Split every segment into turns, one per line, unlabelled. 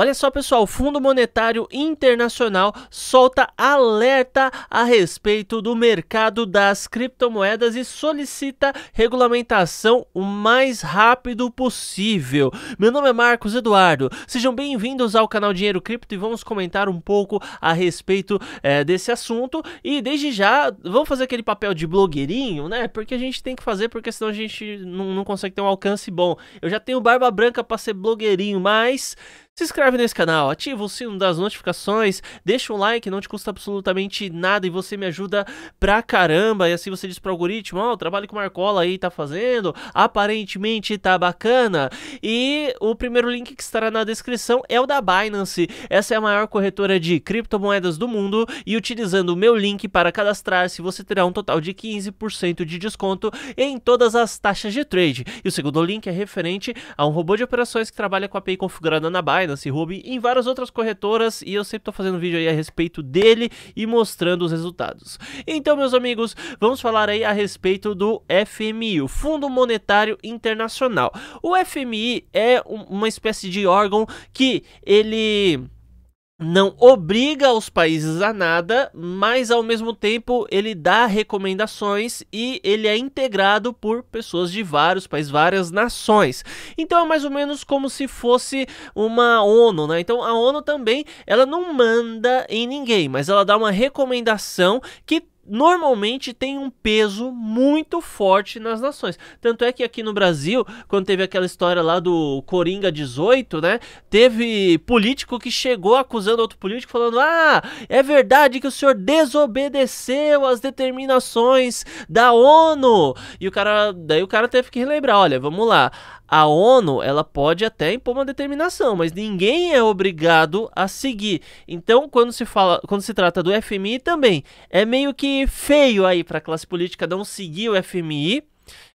Olha só, pessoal, o Fundo Monetário Internacional solta alerta a respeito do mercado das criptomoedas e solicita regulamentação o mais rápido possível. Meu nome é Marcos Eduardo, sejam bem-vindos ao canal Dinheiro Cripto e vamos comentar um pouco a respeito é, desse assunto. E desde já, vamos fazer aquele papel de blogueirinho, né? Porque a gente tem que fazer, porque senão a gente não, não consegue ter um alcance bom. Eu já tenho barba branca para ser blogueirinho, mas se inscreve nesse canal, ativa o sino das notificações, deixa um like, não te custa absolutamente nada e você me ajuda pra caramba. E assim você diz pro algoritmo: Ó, oh, o trabalho que o Marcola aí tá fazendo, aparentemente tá bacana. E o primeiro link que estará na descrição é o da Binance. Essa é a maior corretora de criptomoedas do mundo e utilizando o meu link para cadastrar-se, você terá um total de 15% de desconto em todas as taxas de trade. E o segundo link é referente a um robô de operações que trabalha com a API configurada na Binance Binance Ruby, em várias outras corretoras e eu sempre estou fazendo vídeo aí a respeito dele e mostrando os resultados. Então, meus amigos, vamos falar aí a respeito do FMI, o Fundo Monetário Internacional. O FMI é uma espécie de órgão que ele não obriga os países a nada, mas ao mesmo tempo ele dá recomendações e ele é integrado por pessoas de vários países, várias nações. Então é mais ou menos como se fosse uma ONU, né? Então a ONU também, ela não manda em ninguém, mas ela dá uma recomendação que normalmente tem um peso muito forte nas nações. Tanto é que aqui no Brasil, quando teve aquela história lá do Coringa 18, né? Teve político que chegou acusando outro político falando: "Ah, é verdade que o senhor desobedeceu às determinações da ONU". E o cara, daí o cara teve que relembrar, olha, vamos lá a ONU ela pode até impor uma determinação, mas ninguém é obrigado a seguir. Então, quando se fala, quando se trata do FMI também, é meio que feio aí para a classe política não seguir o FMI,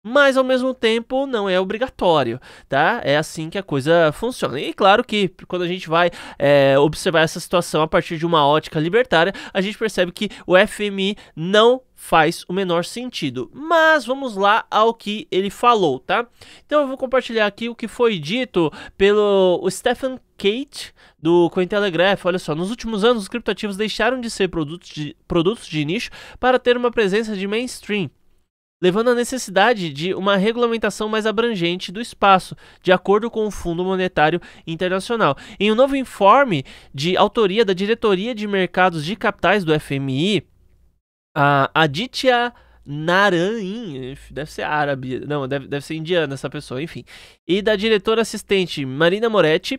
mas ao mesmo tempo não é obrigatório, tá? É assim que a coisa funciona. E claro que quando a gente vai é, observar essa situação a partir de uma ótica libertária, a gente percebe que o FMI não faz o menor sentido. Mas vamos lá ao que ele falou, tá? Então eu vou compartilhar aqui o que foi dito pelo Stephen Kate do Cointelegraph. Olha só, nos últimos anos os criptoativos deixaram de ser produtos de, produtos de nicho para ter uma presença de mainstream levando à necessidade de uma regulamentação mais abrangente do espaço, de acordo com o Fundo Monetário Internacional. Em um novo informe de autoria da Diretoria de Mercados de Capitais do FMI, a Aditya Narain, deve ser árabe, não, deve, deve ser indiana essa pessoa, enfim. E da diretora assistente Marina Moretti,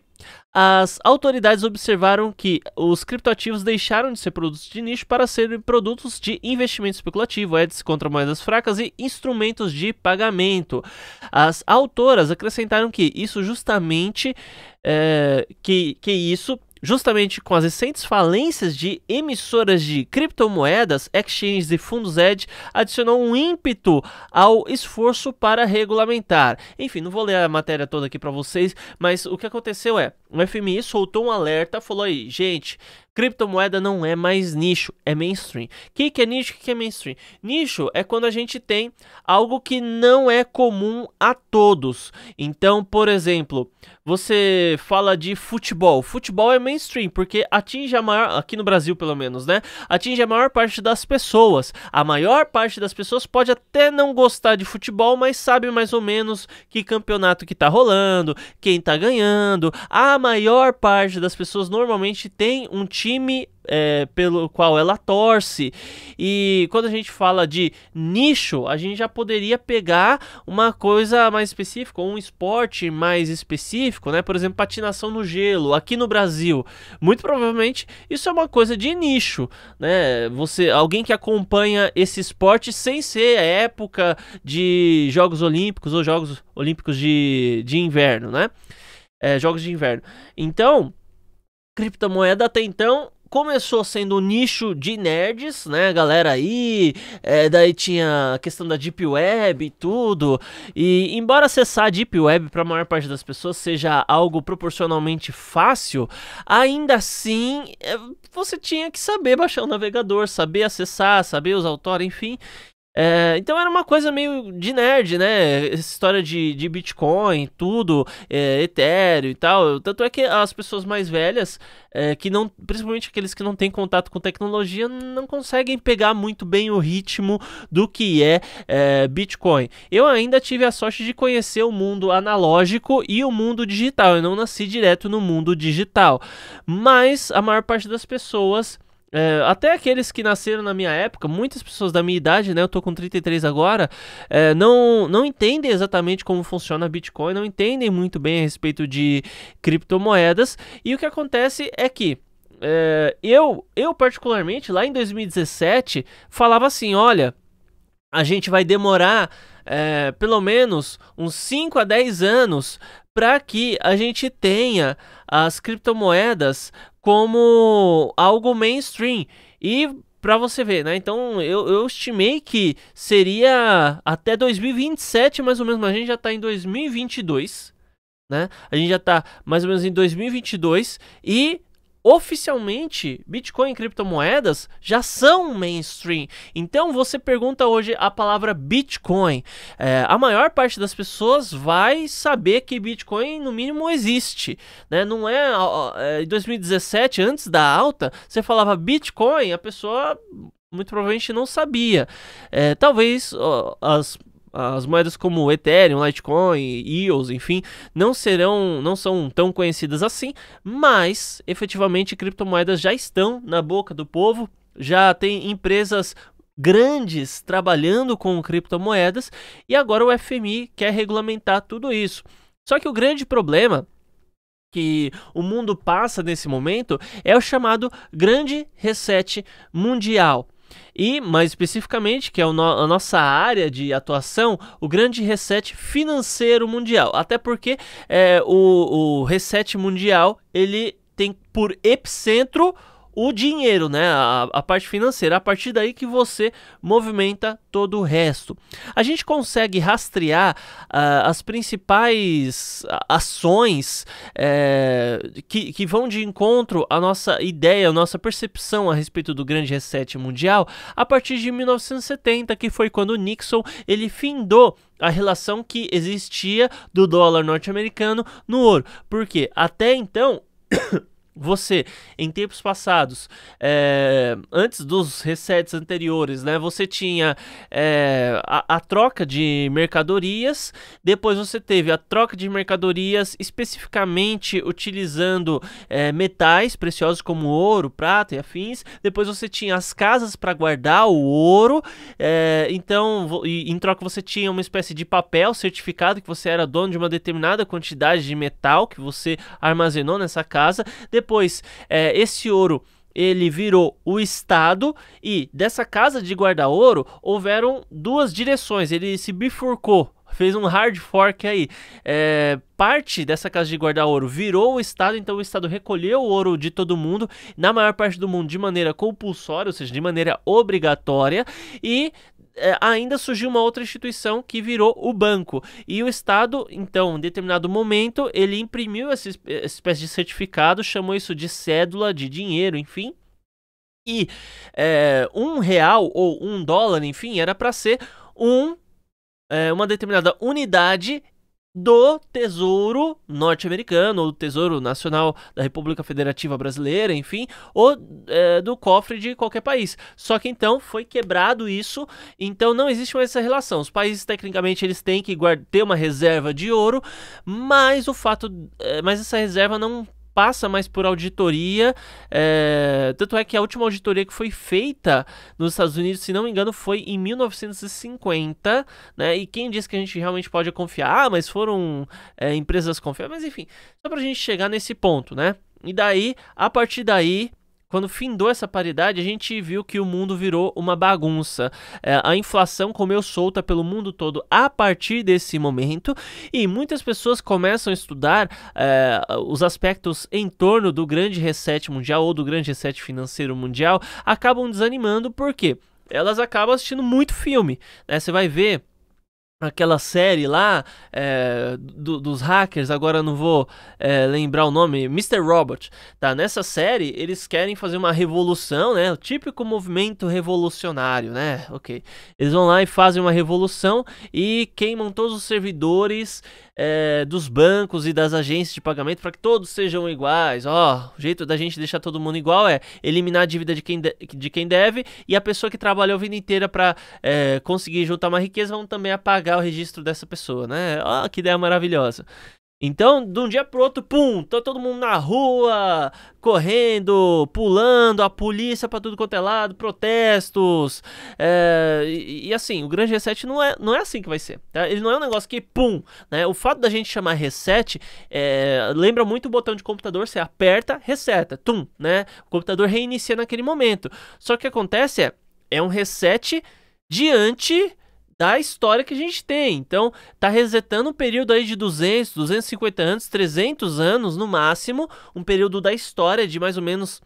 as autoridades observaram que os criptoativos deixaram de ser produtos de nicho para serem produtos de investimento especulativo, ads contra moedas fracas e instrumentos de pagamento. As autoras acrescentaram que isso justamente é, que, que isso Justamente com as recentes falências de emissoras de criptomoedas, exchanges e fundos edge adicionou um ímpeto ao esforço para regulamentar. Enfim, não vou ler a matéria toda aqui para vocês, mas o que aconteceu é, o FMI soltou um alerta, falou aí, gente, Criptomoeda não é mais nicho, é mainstream. O que, que é nicho? O que, que é mainstream? Nicho é quando a gente tem algo que não é comum a todos. Então, por exemplo, você fala de futebol. Futebol é mainstream porque atinge a maior, aqui no Brasil pelo menos, né? Atinge a maior parte das pessoas. A maior parte das pessoas pode até não gostar de futebol, mas sabe mais ou menos que campeonato que tá rolando, quem tá ganhando. A maior parte das pessoas normalmente tem um time time é, pelo qual ela torce. E quando a gente fala de nicho, a gente já poderia pegar uma coisa mais específica, um esporte mais específico, né? Por exemplo, patinação no gelo, aqui no Brasil. Muito provavelmente isso é uma coisa de nicho, né? Você, alguém que acompanha esse esporte sem ser a época de Jogos Olímpicos ou Jogos Olímpicos de, de inverno, né? É, jogos de inverno. Então, criptomoeda até então começou sendo um nicho de nerds, né, galera aí, é, daí tinha a questão da Deep Web e tudo, e embora acessar a Deep Web para a maior parte das pessoas seja algo proporcionalmente fácil, ainda assim é, você tinha que saber baixar o navegador, saber acessar, saber usar o Tor, enfim, É, então era uma coisa meio de nerd, né? Essa história de, de Bitcoin, tudo, é, Ethereum e tal. Tanto é que as pessoas mais velhas, é, que não, principalmente aqueles que não têm contato com tecnologia, não conseguem pegar muito bem o ritmo do que é, é Bitcoin. Eu ainda tive a sorte de conhecer o mundo analógico e o mundo digital. Eu não nasci direto no mundo digital, mas a maior parte das pessoas é, até aqueles que nasceram na minha época, muitas pessoas da minha idade, né? Eu tô com 33 agora, é, não, não entendem exatamente como funciona Bitcoin, não entendem muito bem a respeito de criptomoedas. E o que acontece é que é, eu, eu, particularmente, lá em 2017, falava assim: olha, a gente vai demorar é, pelo menos uns 5 a 10 anos para que a gente tenha as criptomoedas como algo mainstream. E para você ver, né? Então eu, eu estimei que seria até 2027, mais ou menos, mas a gente já está em 2022, né? A gente já está mais ou menos em 2022 e oficialmente Bitcoin e criptomoedas já são mainstream. Então você pergunta hoje a palavra Bitcoin, é, a maior parte das pessoas vai saber que Bitcoin no mínimo existe, né? Não é, é em 2017 antes da alta você falava Bitcoin, a pessoa muito provavelmente não sabia. É, talvez ó, as as moedas como Ethereum, Litecoin, EOS, enfim, não serão, não são tão conhecidas assim, mas efetivamente criptomoedas já estão na boca do povo, já tem empresas grandes trabalhando com criptomoedas e agora o FMI quer regulamentar tudo isso. Só que o grande problema que o mundo passa nesse momento é o chamado grande reset mundial. E, mais especificamente, que é no a nossa área de atuação, o grande reset financeiro mundial. Até porque é, o, o reset mundial ele tem por epicentro o dinheiro, né? A, a, parte financeira, a partir daí que você movimenta todo o resto. A gente consegue rastrear uh, as principais ações é, que, que vão de encontro à nossa ideia, à nossa percepção a respeito do grande reset mundial a partir de 1970, que foi quando Nixon ele findou a relação que existia do dólar norte-americano no ouro. Porque até então você, em tempos passados, é, antes dos resets anteriores, né, você tinha é, a, a, troca de mercadorias, depois você teve a troca de mercadorias especificamente utilizando é, metais preciosos como ouro, prata e afins, depois você tinha as casas para guardar o ouro, então em troca você tinha uma espécie de papel certificado que você era dono de uma determinada quantidade de metal que você armazenou nessa casa, depois, é, esse ouro ele virou o Estado e dessa casa de guarda-ouro houveram duas direções. Ele se bifurcou, fez um hard fork aí. É, parte dessa casa de guarda-ouro virou o Estado, então o Estado recolheu o ouro de todo mundo, na maior parte do mundo de maneira compulsória, ou seja, de maneira obrigatória, e é, ainda surgiu uma outra instituição que virou o banco. E o Estado, então, em determinado momento, ele imprimiu essa espécie de certificado, chamou isso de cédula de dinheiro, enfim. E é, um real ou um dólar, enfim, era para ser um, é, uma determinada unidade do Tesouro norte-americano, ou do Tesouro Nacional da República Federativa Brasileira, enfim, ou é, do cofre de qualquer país. Só que então foi quebrado isso, então não existe mais essa relação. Os países tecnicamente eles têm que ter uma reserva de ouro, mas o fato, é, mas essa reserva não passa mais por auditoria. É, tanto é que a última auditoria que foi feita nos Estados Unidos, se não me engano, foi em 1950. Né? E quem diz que a gente realmente pode confiar? Ah, mas foram é, empresas confiáveis. Mas enfim, só para a gente chegar nesse ponto, né? E daí, a partir daí, quando findou essa paridade, a gente viu que o mundo virou uma bagunça. É, a inflação comeu solta pelo mundo todo a partir desse momento e muitas pessoas começam a estudar é, os aspectos em torno do grande reset mundial ou do grande reset financeiro mundial, acabam desanimando porque elas acabam assistindo muito filme. Né? Você vai ver aquela série lá é, do, dos hackers, agora não vou é, lembrar o nome, Mr. Robot, tá? Nessa série eles querem fazer uma revolução, né? O típico movimento revolucionário, né? Ok. Eles vão lá e fazem uma revolução e queimam todos os servidores é, dos bancos e das agências de pagamento para que todos sejam iguais. Ó, o jeito da gente deixar todo mundo igual é eliminar a dívida de quem, de, de quem deve e a pessoa que trabalhou a vida inteira para é, conseguir juntar uma riqueza vão também apagar o registro dessa pessoa, né? Ó, que ideia maravilhosa. Então, de um dia pro outro, pum, tá todo mundo na rua, correndo, pulando, a polícia para tudo quanto é lado, protestos. É, e, e, assim, o grande reset não é, não é assim que vai ser. Tá? Ele não é um negócio que, pum, né? O fato da gente chamar reset é, lembra muito o botão de computador, você aperta, reseta, tum, né? O computador reinicia naquele momento. Só que o que acontece é, é um reset diante da história que a gente tem. Então, tá resetando um período aí de 200, 250 anos, 300 anos no máximo, um período da história de mais ou menos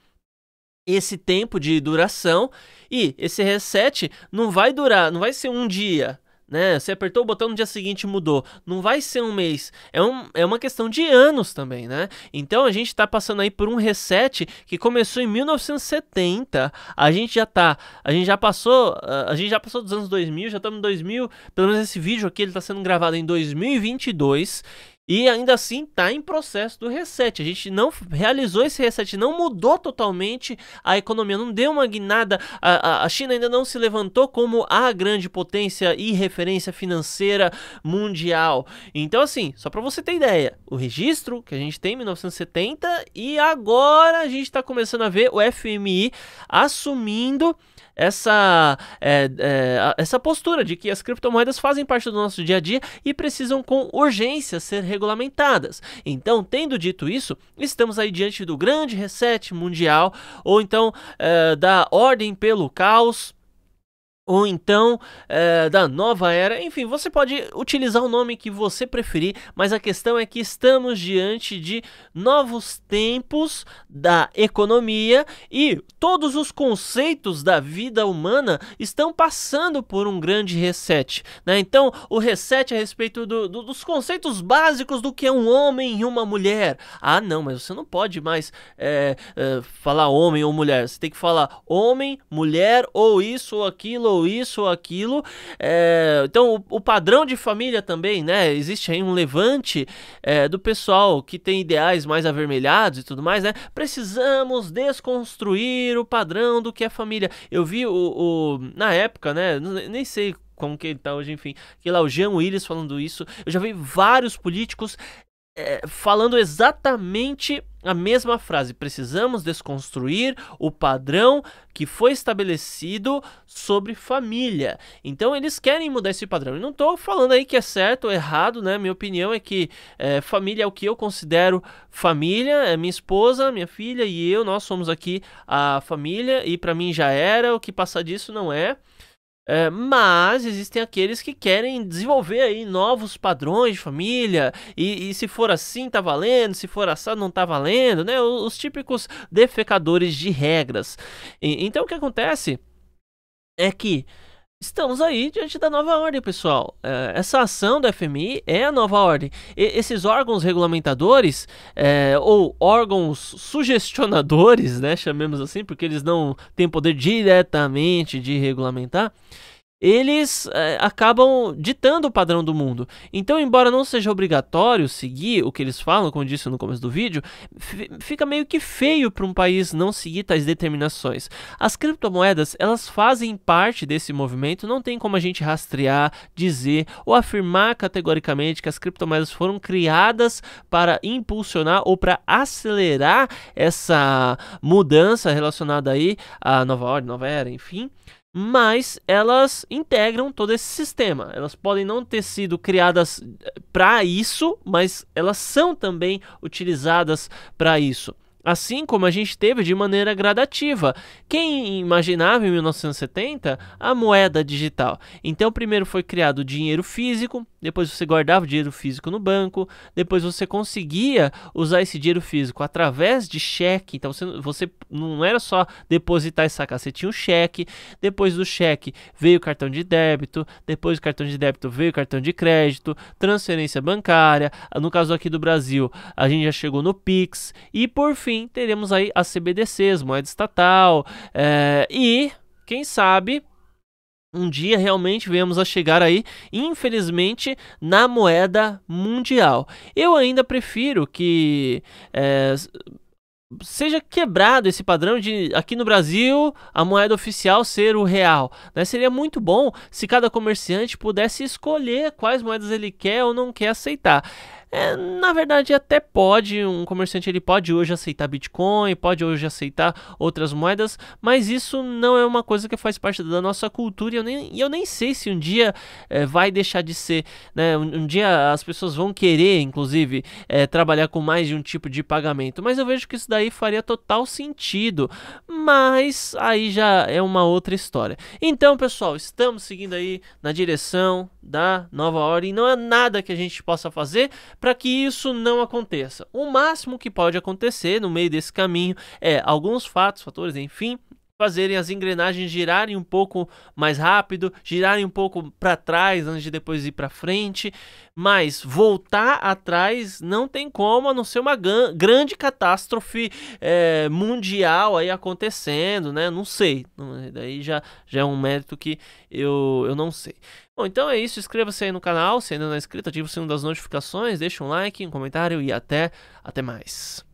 esse tempo de duração. E esse reset não vai durar, não vai ser um dia, né? Você apertou o botão no dia seguinte mudou. Não vai ser um mês. É, um, é uma questão de anos também, né? Então a gente está passando aí por um reset que começou em 1970. A gente já tá, a gente já passou, a gente já passou dos anos 2000, já estamos em 2000. Pelo menos esse vídeo aqui ele está sendo gravado em 2022 e ainda assim está em processo do reset. A gente não realizou esse reset, não mudou totalmente a economia, não deu uma guinada. A, a, China ainda não se levantou como a grande potência e referência financeira mundial. Então, assim, só para você ter ideia, o registro que a gente tem em 1970 e agora a gente está começando a ver o FMI assumindo essa, é, é, essa postura de que as criptomoedas fazem parte do nosso dia a dia e precisam com urgência ser regulamentadas. Então, tendo dito isso, estamos aí diante do grande reset mundial ou então é, da ordem pelo caos ou então é, da nova era. Enfim, você pode utilizar o nome que você preferir, mas a questão é que estamos diante de novos tempos da economia e todos os conceitos da vida humana estão passando por um grande reset. Né? Então, o reset a respeito do, do, dos conceitos básicos do que é um homem e uma mulher. Ah, não, mas você não pode mais é, é, falar homem ou mulher. Você tem que falar homem, mulher, ou isso ou aquilo ou isso ou aquilo. É, então, o, o, padrão de família também, né? Existe aí um levante é, do pessoal que tem ideais mais avermelhados e tudo mais, né? Precisamos desconstruir o padrão do que é família. Eu vi o, o na época, né? Nem sei como que ele tá hoje, enfim. Que lá o Jean Willis falando isso. Eu já vi vários políticos é, falando exatamente a mesma frase. Precisamos desconstruir o padrão que foi estabelecido sobre família. Então eles querem mudar esse padrão. Eu não estou falando aí que é certo ou errado, né? Minha opinião é que é, família é o que eu considero família. É minha esposa, minha filha e eu. Nós somos aqui a família e para mim já era. O que passar disso não é. É, mas existem aqueles que querem desenvolver aí novos padrões de família e, e, se for assim tá valendo, se for assado não tá valendo, né? Os, os típicos defecadores de regras. E, então o que acontece é que Estamos aí diante da nova ordem, pessoal. É, essa ação do FMI é a nova ordem. E, esses órgãos regulamentadores, é, ou órgãos sugestionadores, né, chamemos assim, porque eles não têm poder diretamente de regulamentar, eles é, acabam ditando o padrão do mundo. Então, embora não seja obrigatório seguir o que eles falam, como disse no começo do vídeo, fica meio que feio para um país não seguir tais determinações. As criptomoedas, elas fazem parte desse movimento, não tem como a gente rastrear, dizer ou afirmar categoricamente que as criptomoedas foram criadas para impulsionar ou para acelerar essa mudança relacionada aí à nova ordem, nova era, enfim mas elas integram todo esse sistema. Elas podem não ter sido criadas eh, para isso, mas elas são também utilizadas para isso. Assim como a gente teve de maneira gradativa. Quem imaginava em 1970 a moeda digital? Então, primeiro foi criado o dinheiro físico, depois você guardava o dinheiro físico no banco, depois você conseguia usar esse dinheiro físico através de cheque. Então, você, você não era só depositar e sacar, você tinha o um cheque. Depois do cheque veio o cartão de débito, depois do cartão de débito veio o cartão de crédito, transferência bancária. No caso aqui do Brasil, a gente já chegou no Pix e por fim fim, teremos aí as CBDCs, moeda estatal, é, e quem sabe um dia realmente venhamos a chegar aí, infelizmente, na moeda mundial. Eu ainda prefiro que é, seja quebrado esse padrão de aqui no Brasil a moeda oficial ser o real. Né? Seria muito bom se cada comerciante pudesse escolher quais moedas ele quer ou não quer aceitar. É, na verdade, até pode, um comerciante ele pode hoje aceitar Bitcoin, pode hoje aceitar outras moedas, mas isso não é uma coisa que faz parte da nossa cultura e eu nem, eu nem sei se um dia é, vai deixar de ser. Né? Um, um, dia as pessoas vão querer, inclusive, é, trabalhar com mais de um tipo de pagamento, mas eu vejo que isso daí faria total sentido, mas aí já é uma outra história. Então, pessoal, estamos seguindo aí na direção da nova ordem, não é nada que a gente possa fazer para que isso não aconteça. O máximo que pode acontecer no meio desse caminho é alguns fatos, fatores, enfim, fazerem as engrenagens girarem um pouco mais rápido, girarem um pouco para trás antes de depois ir para frente, mas voltar atrás não tem como, a não ser uma grande catástrofe é, mundial aí acontecendo, né? Não sei, daí já, já é um mérito que eu, eu não sei. Bom, então é isso. Inscreva-se aí no canal, se ainda não é inscrito, ative o sino das notificações, deixa um like, um comentário e até, até mais.